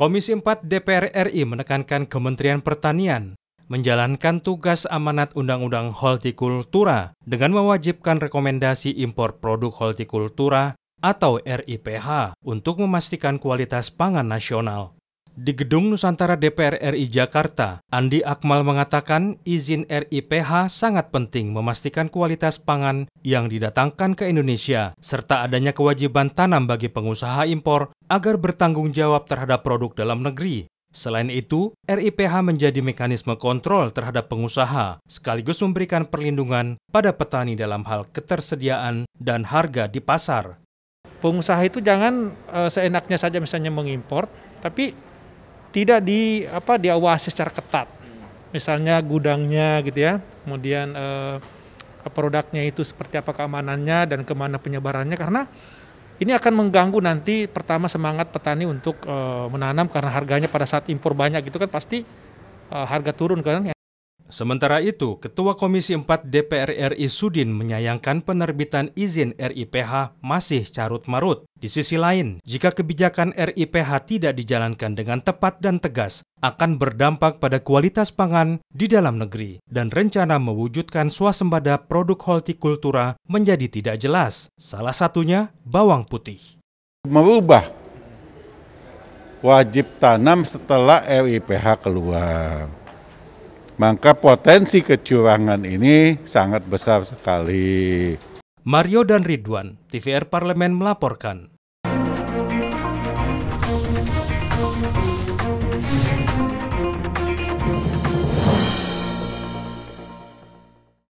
Komisi 4 DPR RI menekankan Kementerian Pertanian menjalankan tugas amanat Undang-Undang Hortikultura dengan mewajibkan rekomendasi impor produk hortikultura atau RIPH untuk memastikan kualitas pangan nasional. Di Gedung Nusantara DPR RI Jakarta, Andi Akmal mengatakan izin RIPH sangat penting memastikan kualitas pangan yang didatangkan ke Indonesia, serta adanya kewajiban tanam bagi pengusaha impor agar bertanggung jawab terhadap produk dalam negeri. Selain itu, RIPH menjadi mekanisme kontrol terhadap pengusaha, sekaligus memberikan perlindungan pada petani dalam hal ketersediaan dan harga di pasar. Pengusaha itu jangan uh, seenaknya saja misalnya mengimpor, tapi tidak di apa diawasi secara ketat. Misalnya gudangnya gitu ya, kemudian uh, produknya itu seperti apa keamanannya dan ke mana penyebarannya karena ini akan mengganggu nanti pertama semangat petani untuk uh, menanam karena harganya pada saat impor banyak gitu kan pasti uh, harga turun kan. Sementara itu, Ketua Komisi 4 DPR RI Sudin menyayangkan penerbitan izin RIPH masih carut-marut. Di sisi lain, jika kebijakan RIPH tidak dijalankan dengan tepat dan tegas, akan berdampak pada kualitas pangan di dalam negeri dan rencana mewujudkan swasembada produk hortikultura menjadi tidak jelas. Salah satunya bawang putih. Merubah wajib tanam setelah RIPH keluar maka potensi kecurangan ini sangat besar sekali. Mario dan Ridwan, TVR Parlemen melaporkan.